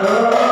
Oh